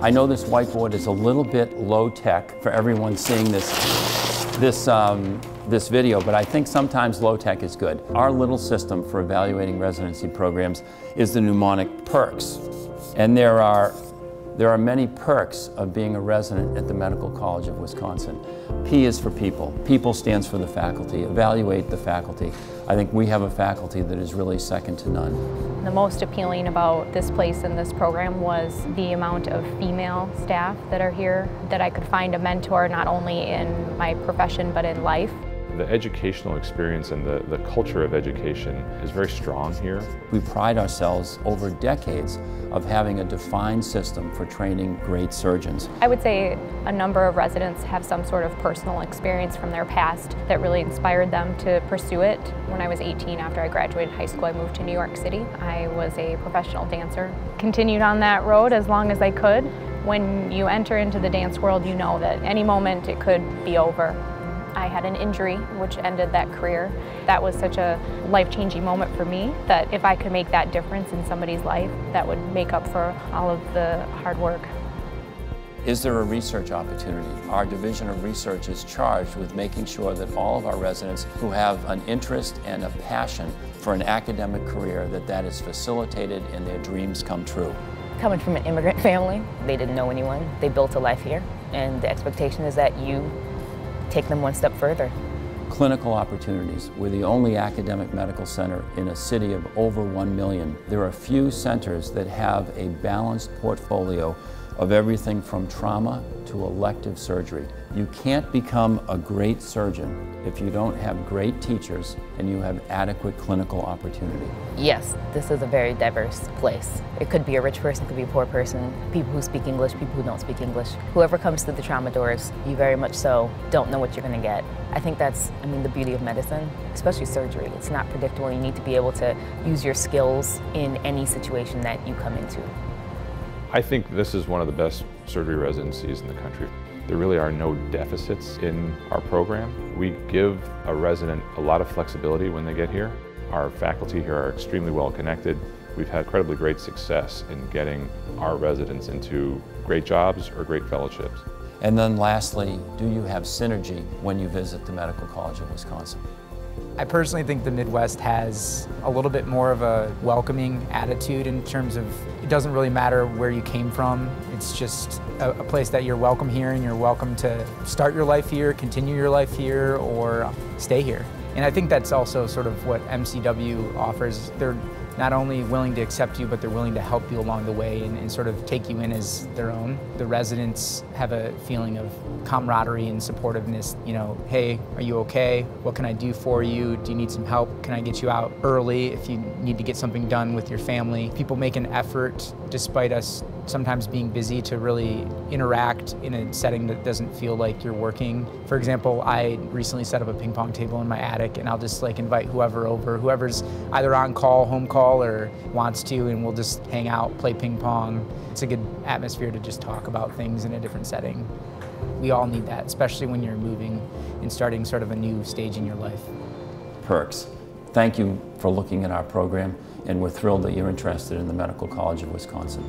I know this whiteboard is a little bit low tech for everyone seeing this, this, um, this video, but I think sometimes low tech is good. Our little system for evaluating residency programs is the mnemonic PERKS. And there are there are many perks of being a resident at the Medical College of Wisconsin. P is for people. People stands for the faculty. Evaluate the faculty. I think we have a faculty that is really second to none. The most appealing about this place and this program was the amount of female staff that are here, that I could find a mentor not only in my profession but in life. The educational experience and the, the culture of education is very strong here. We pride ourselves over decades of having a defined system for training great surgeons. I would say a number of residents have some sort of personal experience from their past that really inspired them to pursue it. When I was 18, after I graduated high school, I moved to New York City. I was a professional dancer. Continued on that road as long as I could. When you enter into the dance world, you know that any moment it could be over. I had an injury which ended that career. That was such a life-changing moment for me that if I could make that difference in somebody's life, that would make up for all of the hard work. Is there a research opportunity? Our Division of Research is charged with making sure that all of our residents who have an interest and a passion for an academic career, that that is facilitated and their dreams come true. Coming from an immigrant family, they didn't know anyone. They built a life here, and the expectation is that you take them one step further. Clinical opportunities. We're the only academic medical center in a city of over 1 million. There are few centers that have a balanced portfolio of everything from trauma to elective surgery. You can't become a great surgeon if you don't have great teachers and you have adequate clinical opportunity. Yes, this is a very diverse place. It could be a rich person, it could be a poor person, people who speak English, people who don't speak English. Whoever comes through the trauma doors, you very much so don't know what you're going to get. I think that's, I mean, the beauty of medicine, especially surgery. It's not predictable. You need to be able to use your skills in any situation that you come into. I think this is one of the best surgery residencies in the country. There really are no deficits in our program. We give a resident a lot of flexibility when they get here. Our faculty here are extremely well connected. We've had incredibly great success in getting our residents into great jobs or great fellowships. And then lastly, do you have synergy when you visit the Medical College of Wisconsin? I personally think the Midwest has a little bit more of a welcoming attitude in terms of it doesn't really matter where you came from. It's just a, a, place that you're welcome here and you're welcome to start your life here, continue your life here, or stay here. And I think that's also sort of what MCW offers. They're not only willing to accept you, but they're willing to help you along the way and, and, sort of take you in as their own. The residents have a feeling of camaraderie and supportiveness. You know, hey, are you okay? What can I do for you? Do you need some help? Can I get you out early if you need to get something done with your family? People make an effort, despite us sometimes being busy, to really interact in a setting that doesn't feel like you're working. For example, I recently set up a ping pong table in my attic, and I'll just like invite whoever over, whoever's either on call, home call, call or wants to, and we'll just hang out, play ping pong. It's a good atmosphere to just talk about things in a different setting. We all need that, especially when you're moving and starting sort of a new stage in your life. Perks. Thank you for looking at our program, and we're thrilled that you're interested in the Medical College of Wisconsin.